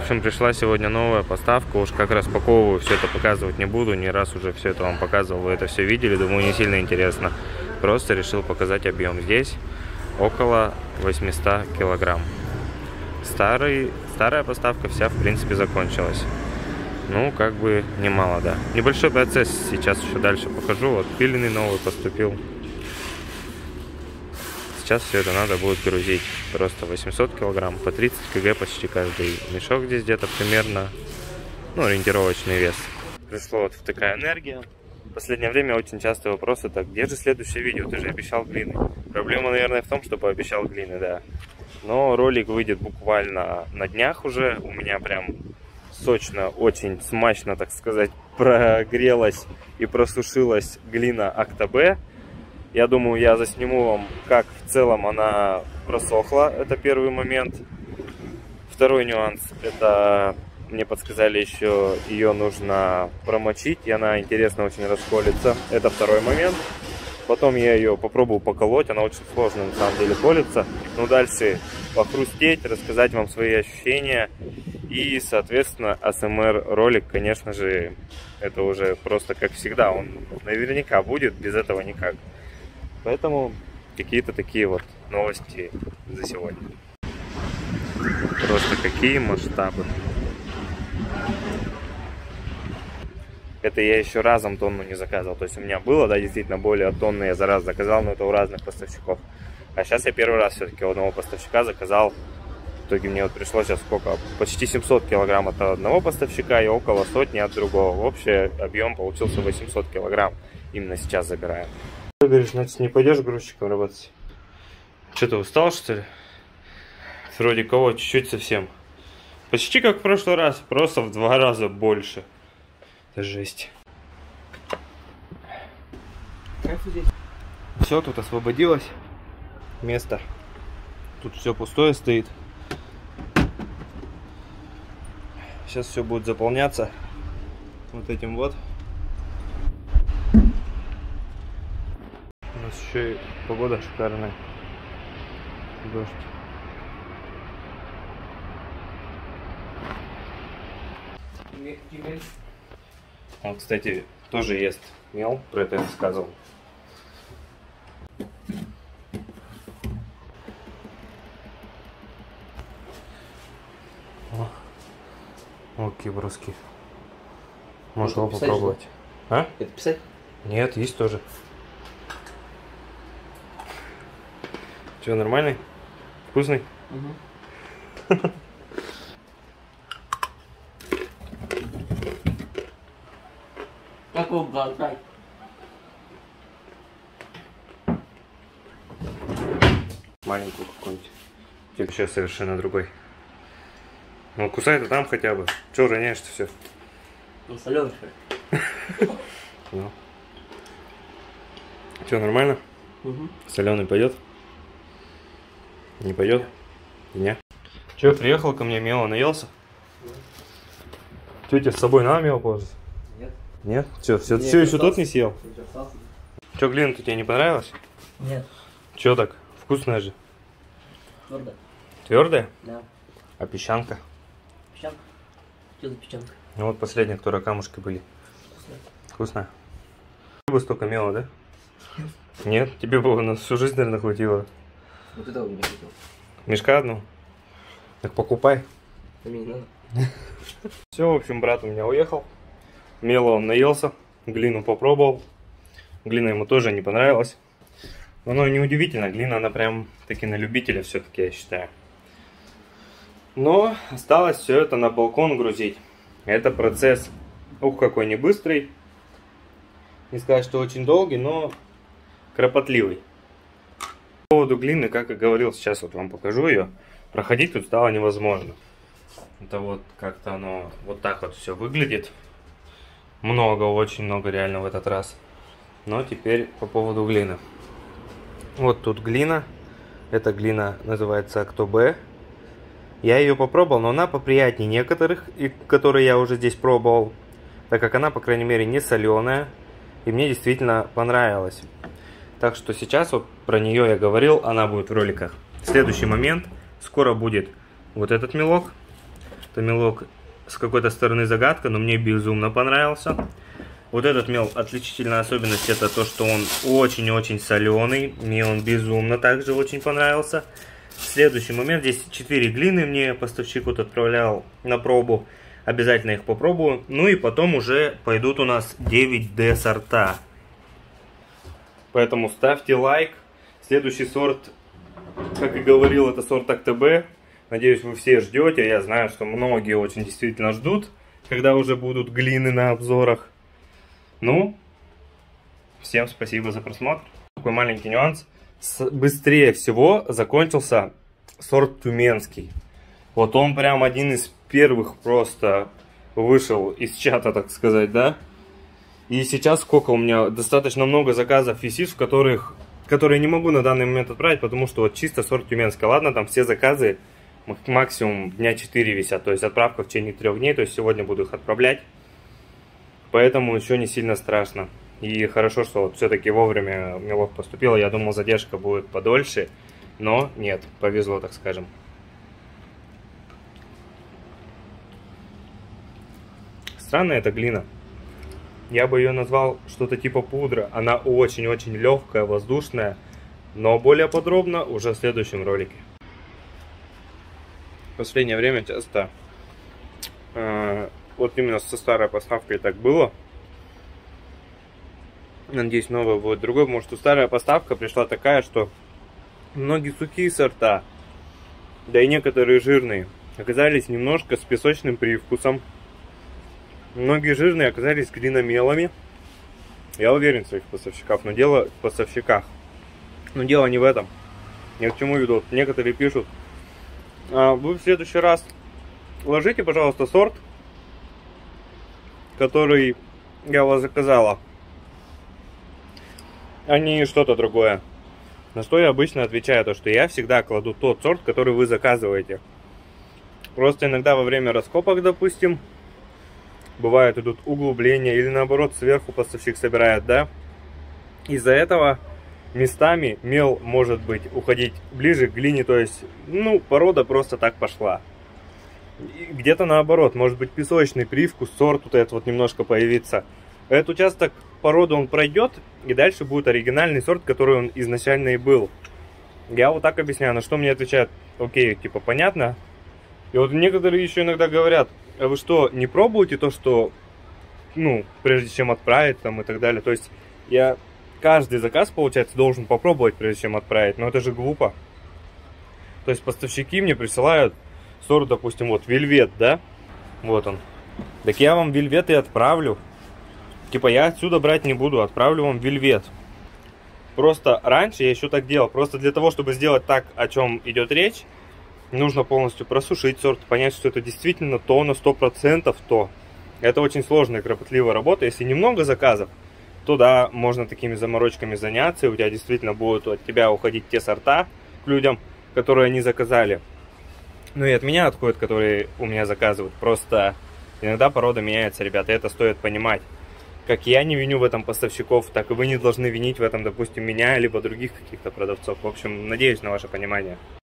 общем, пришла сегодня новая поставка. Уж как распаковываю, все это показывать не буду. Не раз уже все это вам показывал, вы это все видели. Думаю, не сильно интересно. Просто решил показать объем. Здесь около 800 килограмм. Старый, старая поставка вся, в принципе, закончилась. Ну, как бы немало, да. Небольшой процесс сейчас еще дальше покажу. Вот пиленный новый поступил. Сейчас все это надо будет грузить. Просто 800 килограмм, по 30 кг почти каждый мешок здесь где-то примерно, ну, ориентировочный вес. Пришло вот такая энергия. В последнее время очень часто вопросы, так, где же следующее видео? Ты же обещал глины. Проблема, наверное, в том, что пообещал глины, да. Но ролик выйдет буквально на днях уже. У меня прям сочно, очень смачно, так сказать, прогрелась и просушилась глина Актобе. Я думаю, я засниму вам, как в целом она просохла. Это первый момент. Второй нюанс, это мне подсказали еще, ее нужно промочить, и она интересно очень расколется. Это второй момент. Потом я ее попробую поколоть, она очень сложно на самом деле колется. Но дальше похрустеть, рассказать вам свои ощущения. И, соответственно, АСМР ролик, конечно же, это уже просто как всегда. Он наверняка будет, без этого никак. Поэтому какие-то такие вот новости за сегодня. Просто какие масштабы. Это я еще разом тонну не заказывал. То есть у меня было, да, действительно, более тонны я за раз заказал, но это у разных поставщиков. А сейчас я первый раз все-таки у одного поставщика заказал. В итоге мне вот пришло сейчас сколько? Почти 700 килограмм от одного поставщика и около сотни от другого. Общий объем получился 800 килограмм. Именно сейчас забираем. Говоришь, значит, не пойдешь грузчиком работать? Что, ты устал, что ли? Вроде кого, чуть-чуть совсем. Почти как в прошлый раз, просто в два раза больше. Это жесть. Все, тут освободилось место. Тут все пустое стоит. Сейчас все будет заполняться вот этим вот. У нас еще и погода шикарная. Дождь. Он, кстати, тоже ест мел, про это я рассказывал. О, о его писать, попробовать. А? Это писать? Нет, есть тоже. Че, нормальный? Вкусный? Как его глотать? Маленькую какую-нибудь. Типа сейчас совершенно другой. Ну, кусай ты там хотя бы. Че роняешь-то все? Ну, соленый? Ну. Че, нормально? Угу. Соленый пойдет? Не пойдет? Не. Че, приехал ко мне, мело наелся? Тетя с собой надо мело положить? Нет. Нет? Че, все, Нет, все еще тот не съел? Че, глина-то тебе не понравилась? Нет. Че так? Вкусная же. Твердо. Твердая? Да. А песчанка? Печенка. Что за печенка? Ну вот последние, которые камушки были. Вкусная. Вкусно? бы столько мела, да? Нет, тебе бы на всю жизнь, наверное, хватило. Вот этого не хотел. Мешка одну? Так покупай. Не. Все, в общем, брат у меня уехал. Мела он наелся, глину попробовал. Глина ему тоже не понравилась. Но оно неудивительно, глина, она прям таки на любителя все-таки, я считаю. Но осталось все это на балкон грузить. Это процесс, ух, какой не быстрый. Не сказать, что очень долгий, но кропотливый. По поводу глины, как и говорил, сейчас вот вам покажу ее. Проходить тут стало невозможно. Это вот как-то оно вот так вот все выглядит. Много, очень много реально в этот раз. Но теперь по поводу глины. Вот тут глина. Эта глина называется Актобе. Я ее попробовал, но она поприятнее некоторых, и которые я уже здесь пробовал. Так как она, по крайней мере, не соленая. И мне действительно понравилась. Так что сейчас вот про нее я говорил, она будет в роликах. Следующий момент. Скоро будет вот этот мелок. Это мелок с какой-то стороны загадка, но мне безумно понравился. Вот этот мел, отличительная особенность, это то, что он очень-очень соленый. Мне он безумно также очень понравился. Следующий момент, здесь 4 глины мне поставщик вот отправлял на пробу. Обязательно их попробую. Ну и потом уже пойдут у нас 9D сорта. Поэтому ставьте лайк. Следующий сорт, как и говорил, это сорт АКТБ. Надеюсь, вы все ждете. Я знаю, что многие очень действительно ждут, когда уже будут глины на обзорах. Ну, всем спасибо за просмотр. Такой маленький нюанс. С быстрее всего закончился сорт Тюменский. Вот он прям один из первых просто вышел из чата, так сказать, да? И сейчас сколько у меня? Достаточно много заказов висит, в которых, которые не могу на данный момент отправить, потому что вот чисто сорт Тюменский. Ладно, там все заказы максимум дня 4 висят, то есть отправка в течение 3 дней, то есть сегодня буду их отправлять. Поэтому еще не сильно страшно. И хорошо, что вот все-таки вовремя мелок поступил. Я думал, задержка будет подольше, но нет, повезло, так скажем. Странная эта глина. Я бы ее назвал что-то типа пудра. Она очень-очень легкая, воздушная. Но более подробно уже в следующем ролике. В последнее время часто э, вот именно со старой поставкой так было. Надеюсь, новая будет другой. Может, у старая поставка пришла такая, что многие сухие сорта, да и некоторые жирные, оказались немножко с песочным привкусом. Многие жирные оказались глиномелами. Я уверен в своих поставщиках, но дело в поставщиках. Но дело не в этом. Я к чему веду. Некоторые пишут, а вы в следующий раз ложите, пожалуйста, сорт, который я у вас заказала а не что-то другое. На что я обычно отвечаю, то что я всегда кладу тот сорт, который вы заказываете. Просто иногда во время раскопок, допустим, бывает идут углубления или наоборот сверху поставщик собирает, да. Из-за этого местами мел может быть уходить ближе к глине, то есть, ну, порода просто так пошла. Где-то наоборот, может быть песочный привкус, сорт вот этот вот немножко появиться. Этот участок породу он пройдет, и дальше будет оригинальный сорт, который он изначально и был. Я вот так объясняю, на что мне отвечают, окей, типа, понятно. И вот некоторые еще иногда говорят, а вы что, не пробуете то, что, ну, прежде чем отправить там и так далее. То есть я каждый заказ, получается, должен попробовать, прежде чем отправить, но это же глупо. То есть поставщики мне присылают сорт, допустим, вот, вельвет, да? Вот он. Так я вам вельвет и отправлю. Типа я отсюда брать не буду, отправлю вам вельвет. Просто раньше я еще так делал. Просто для того, чтобы сделать так, о чем идет речь, нужно полностью просушить сорт, понять, что это действительно то на 100% то. Это очень сложная, кропотливая работа. Если немного заказов, то да, можно такими заморочками заняться, и у тебя действительно будут от тебя уходить те сорта к людям, которые они заказали. Ну и от меня отходят, которые у меня заказывают. Просто иногда порода меняется, ребята, это стоит понимать как я не виню в этом поставщиков, так и вы не должны винить в этом, допустим, меня, либо других каких-то продавцов. В общем, надеюсь на ваше понимание.